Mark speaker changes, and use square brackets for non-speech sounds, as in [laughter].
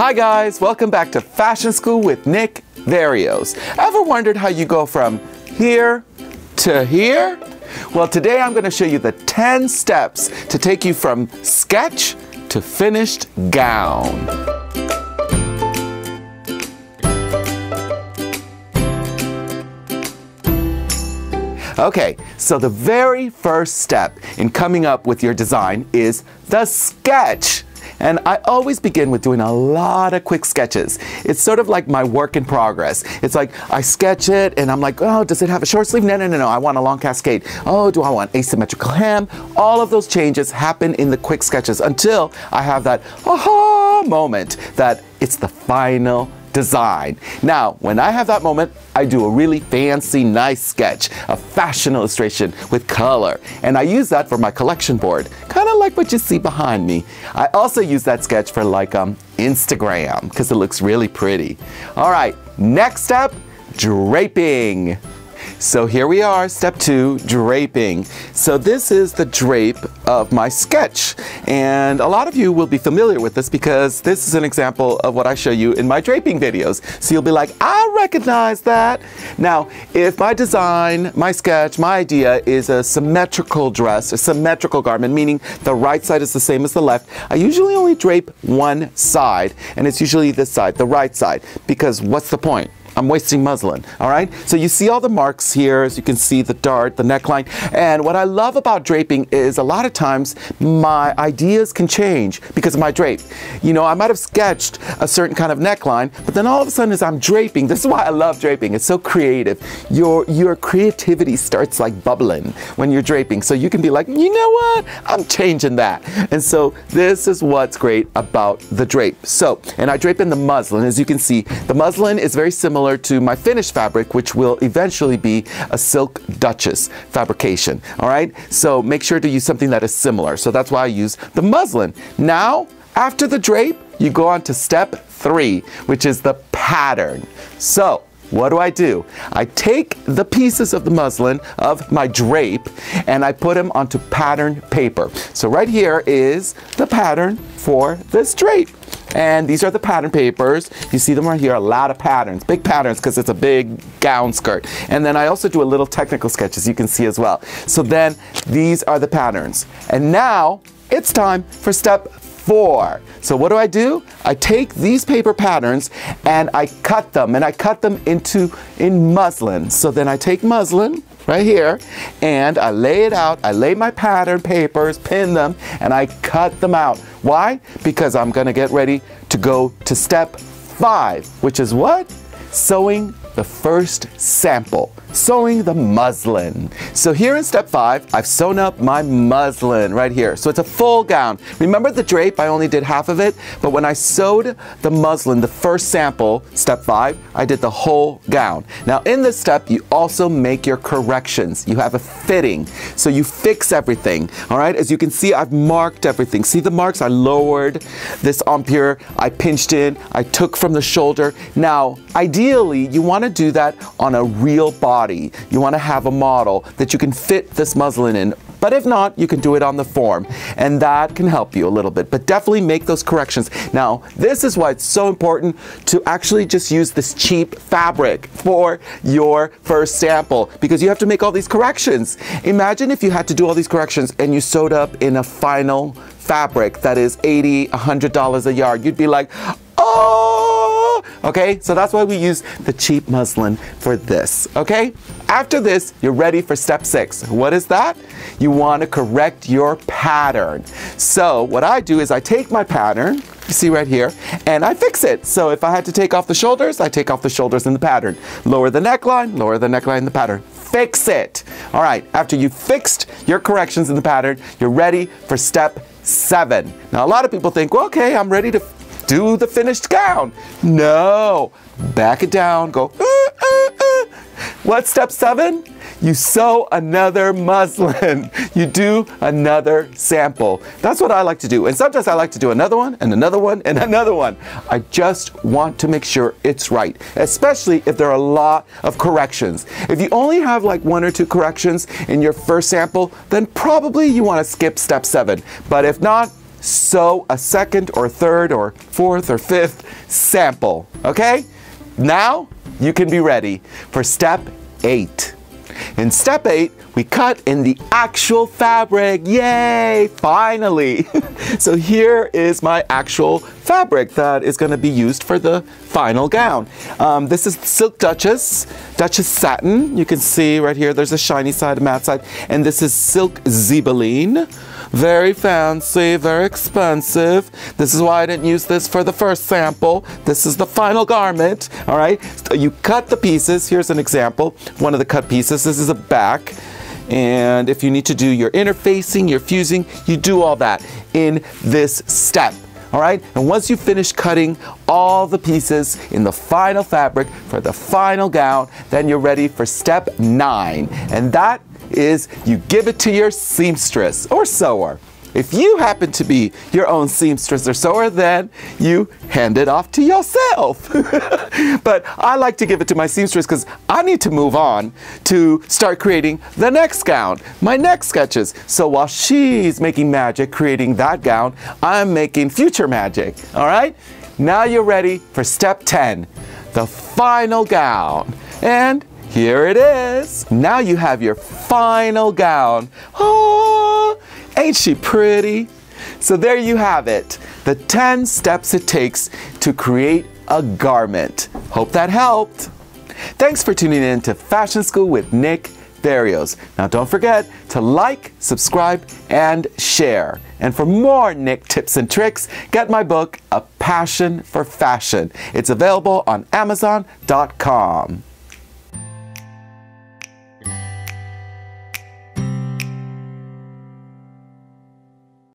Speaker 1: Hi guys, welcome back to Fashion School with Nick Verreos. Ever wondered how you go from here to here? Well, today I'm going to show you the 10 steps to take you from sketch to finished gown. Okay, so the very first step in coming up with your design is the sketch. And I always begin with doing a lot of quick sketches. It's sort of like my work in progress. It's like I sketch it and I'm like, oh, does it have a short sleeve? No, no, no, no. I want a long cascade. Oh, do I want asymmetrical hem? All of those changes happen in the quick sketches until I have that aha moment that it's the final design. Now, when I have that moment, I do a really fancy, nice sketch, a fashion illustration with color. And I use that for my collection board, kind of like what you see behind me. I also use that sketch for like um, Instagram, because it looks really pretty. All right, next step, draping. So here we are, step two, draping. So this is the drape of my sketch. And a lot of you will be familiar with this because this is an example of what I show you in my draping videos. So you'll be like, I recognize that. Now, if my design, my sketch, my idea is a symmetrical dress, a symmetrical garment, meaning the right side is the same as the left, I usually only drape one side, and it's usually this side, the right side, because what's the point? I'm wasting muslin, all right? So you see all the marks here, as you can see the dart, the neckline. And what I love about draping is a lot of times my ideas can change because of my drape. You know, I might have sketched a certain kind of neckline, but then all of a sudden as I'm draping, [laughs] this is why I love draping. It's so creative. Your, your creativity starts like bubbling when you're draping. So you can be like, you know what? I'm changing that. And so this is what's great about the drape. So, and I drape in the muslin. As you can see, the muslin is very similar similar to my finished fabric, which will eventually be a silk duchess fabrication. All right, so make sure to use something that is similar. So that's why I use the muslin. Now, after the drape, you go on to step three, which is the pattern. So what do I do? I take the pieces of the muslin of my drape and I put them onto pattern paper. So right here is the pattern for this drape. And these are the pattern papers. You see them right here, a lot of patterns, big patterns because it's a big gown skirt. And then I also do a little technical sketch as you can see as well. So then these are the patterns. And now it's time for step four. So what do I do? I take these paper patterns and I cut them and I cut them into in muslin. So then I take muslin right here and I lay it out. I lay my pattern papers, pin them, and I cut them out. Why? Because I'm gonna get ready to go to step five, which is what? Sewing the first sample sewing the muslin. So here in step five, I've sewn up my muslin right here. So it's a full gown. Remember the drape, I only did half of it, but when I sewed the muslin, the first sample, step five, I did the whole gown. Now in this step, you also make your corrections. You have a fitting, so you fix everything, all right? As you can see, I've marked everything. See the marks? I lowered this empire, I pinched in, I took from the shoulder. Now, ideally, you wanna do that on a real body. You want to have a model that you can fit this muslin in. But if not, you can do it on the form. And that can help you a little bit. But definitely make those corrections. Now, this is why it's so important to actually just use this cheap fabric for your first sample because you have to make all these corrections. Imagine if you had to do all these corrections and you sewed up in a final fabric that is $80, $100 a yard. You'd be like, okay? So that's why we use the cheap muslin for this, okay? After this, you're ready for step six. What is that? You wanna correct your pattern. So what I do is I take my pattern, you see right here, and I fix it. So if I had to take off the shoulders, I take off the shoulders in the pattern. Lower the neckline, lower the neckline in the pattern. Fix it. All right, after you fixed your corrections in the pattern, you're ready for step seven. Now a lot of people think, well, okay, I'm ready to do the finished gown. No, back it down, go, uh, uh, uh. What's step seven? You sew another muslin. [laughs] You do another sample. That's what I like to do. And sometimes I like to do another one and another one and [laughs] another one. I just want to make sure it's right, especially if there are a lot of corrections. If you only have like one or two corrections in your first sample, then probably you want to skip step seven. But if not, sew a second or third or fourth or fifth sample, okay? Now you can be ready for step eight. In step eight, we cut in the actual fabric. Yay, finally. [laughs] so here is my actual fabric that is gonna be used for the final gown. Um, this is Silk Duchess, Duchess Satin. You can see right here, there's a shiny side, a matte side. And this is Silk Zibeline. Very fancy, very expensive. This is why I didn't use this for the first sample. This is the final garment, all right? So you cut the pieces. Here's an example, one of the cut pieces. This is a back. And if you need to do your interfacing, your fusing, you do all that in this step. All right, and once you finish cutting all the pieces in the final fabric for the final gown, then you're ready for step nine. And that is you give it to your seamstress or sewer. If you happen to be your own seamstress or sewer, then you hand it off to yourself. [laughs] but I like to give it to my seamstress because I need to move on to start creating the next gown, my next sketches. So while she's making magic creating that gown, I'm making future magic. All right? Now you're ready for step 10, the final gown. And here it is. Now you have your final gown. Oh, ain't she pretty? So there you have it. The 10 steps it takes to create a garment. Hope that helped. Thanks for tuning in to Fashion School with Nick Verreos. Now don't forget to like, subscribe, and share. And for more Nick tips and tricks, get my book, A Passion for Fashion. It's available on Amazon.com.